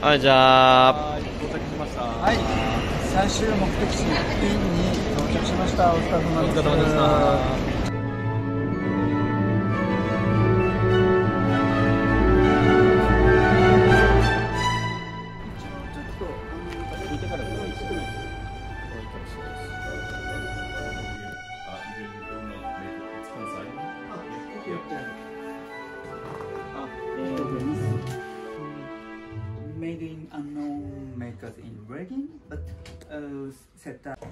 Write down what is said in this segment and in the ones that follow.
はいじゃあはい到着しましたはい、最終目的地、インに到着しました。お疲れ様です。お疲れ様でしたあ、えー、unknown makers in Reading, but uh, set up.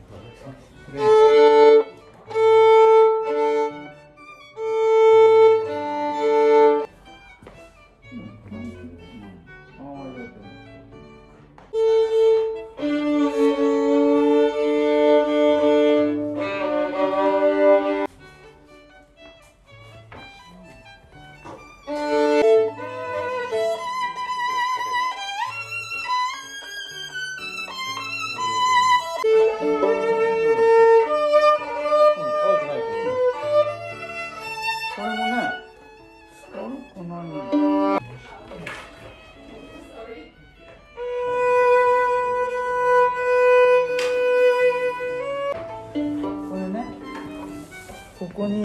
ここに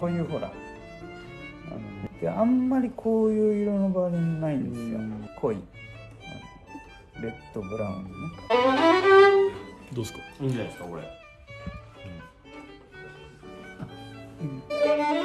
こういうほら、あのであんまりこういう色のバーリンないんですよ。濃い。あのレッドブラウンね。どうですか？いいんじゃないですかこれベ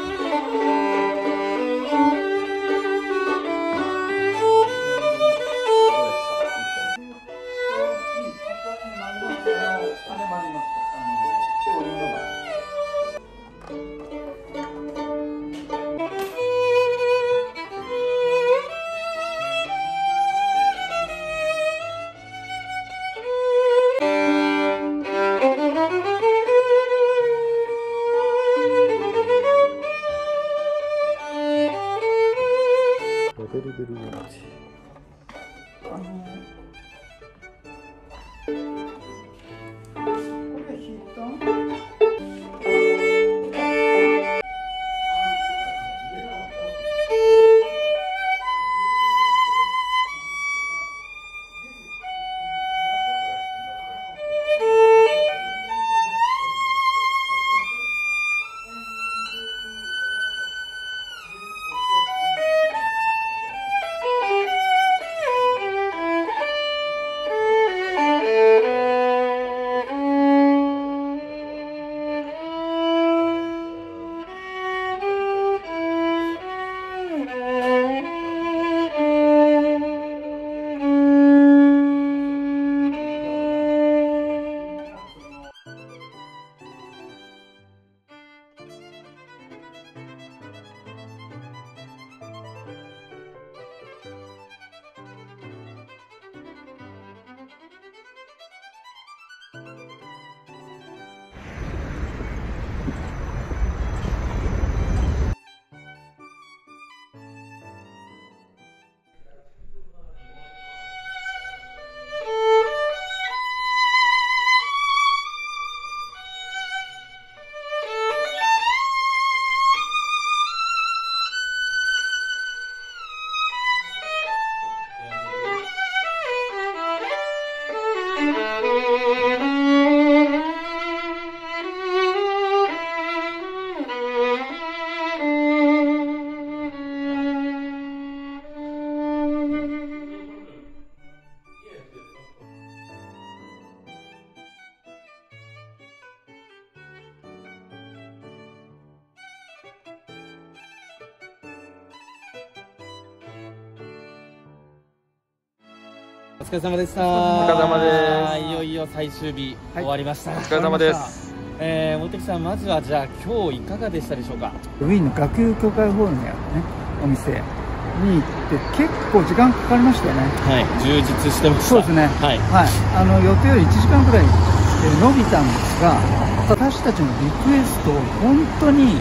疲れ様でした。お疲れ様です。いよいよ最終日、はい。終わりました。お疲れ様です。えー、茂木さんまずはじゃあ今日いかがでしたでしょうか？ウィーンの学友協会ホールにあるね。お店に行って結構時間かかりましたよね。はい充実してました。そうですね。はい。はい。あの予定より1時間くらい、えー伸びたんですが私たちのリクエストを本当に、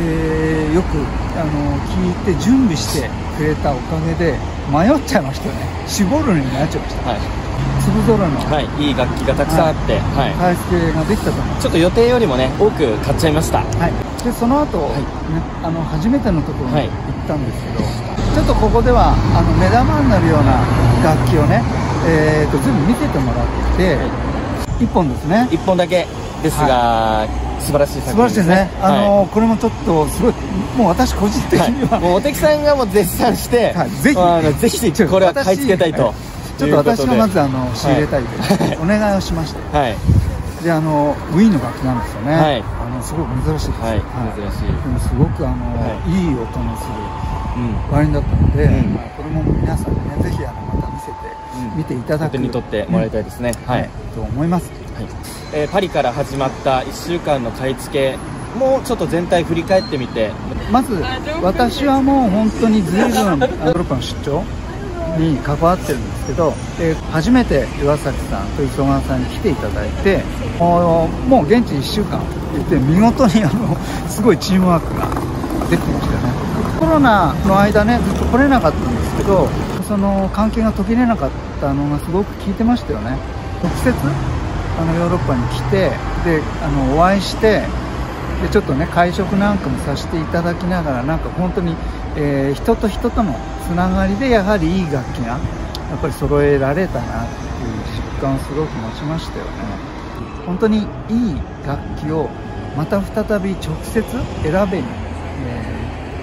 えーよくあの聞いて準備してくれたおかげで迷っちゃいましたよね。絞るのになっちゃいました。はい、粒揃いの。はい、いい楽器がたくさんあって、はい。買い。付けができたと思いますちょっと予定よりもね多く買っちゃいました。はい、でその後、はい。ねあの初めてのところにはい。行ったんですけど、ちょっとここではあの目玉になるような楽器をね、えー、と全部見せてもらって、一本ですね。一本だけですが、素晴らしい素晴らしいですね、あのはこれもちょっとすごいもう私個人的には、い。もうおてきさんがもう絶賛して、はいぜひ。あのぜひこれは買い付けたいとちょっと私がまずあの仕入れたいとはい。お願いをしまして、はい。であのウィーンの楽器なんですよね、はい。あのすごく珍しいです、はい。珍しい。でもすごくあの、、はい。い音のするうん。バインだったので、うん。まあこれも皆さんにねぜひあのまた見せて、うん。見ていただくに取ってもらいたいですね、はい、はい。と思いますえーパリから始まった1週間の買い付けもうちょっと全体振り返ってみて。まず私はもう本当に随分ヨーロッパの出張に関わってるんですけど、えー初めて岩崎さんと磯川さんに来ていただいてもう現地1週間行って見事にあのすごいチームワークができてましたね。コロナの間ねずっと来れなかったんですけどその関係が途切れなかったのがすごく効いてましたよね。直接あのヨーロッパに来てであのお会いしてでちょっとね会食なんかもさせていただきながらなんか本当に、えー人と人とのつながりでやはりいい楽器がやっぱり揃えられたなっていう実感をすごく持ちましたよね。本当にいい楽器をまた再び直接選べに、えー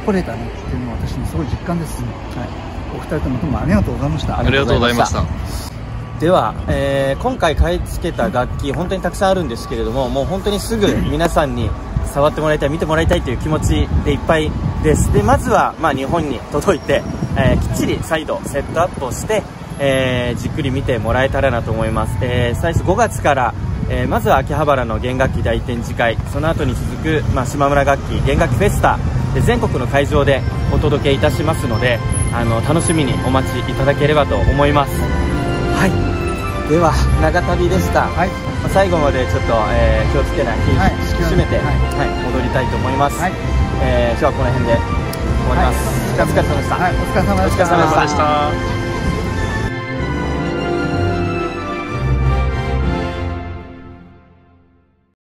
来れたねっていうのは私のすごい実感です、はい、お二人ともどうもありがとうございました。ありがとうございました。では、えー今回買い付けた楽器本当にたくさんあるんですけれどももう本当にすぐ皆さんに触ってもらいたい見てもらいたいという気持ちでいっぱいです。でまずは、まあ、日本に届いて、えーきっちり再度セットアップをして、えーじっくり見てもらえたらなと思います、えー最初5月から、えまずは秋葉原の弦楽器大展示会。その後に続く、まあ、島村楽器弦楽器フェスタ。で全国の会場でお届けいたしますのであの楽しみにお待ちいただければと思います。はい。では長旅でした、はい。まあ最後までちょっと、えー気をつけない、はい。締めて、ははい。い戻りたいと思います、はい。えー今日はこの辺で終わります、はい。お疲れ様でした、はい、お疲れ様でした。お疲れ様でした。お疲れ様でした